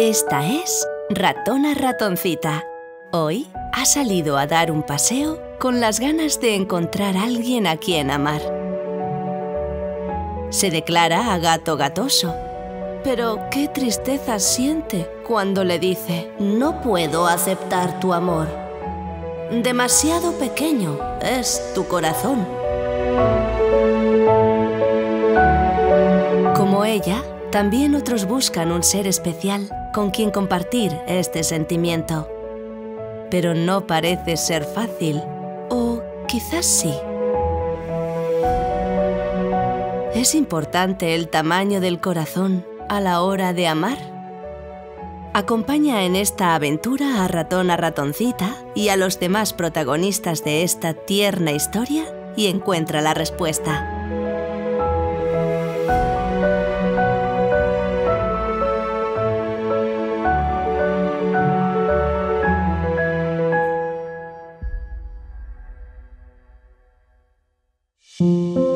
Esta es Ratona Ratoncita. Hoy ha salido a dar un paseo con las ganas de encontrar a alguien a quien amar. Se declara a gato gatoso, pero qué tristeza siente cuando le dice No puedo aceptar tu amor. Demasiado pequeño es tu corazón. Como ella, también otros buscan un ser especial con quien compartir este sentimiento. Pero no parece ser fácil, o quizás sí. ¿Es importante el tamaño del corazón a la hora de amar? Acompaña en esta aventura a Ratón a Ratoncita y a los demás protagonistas de esta tierna historia y encuentra la respuesta. you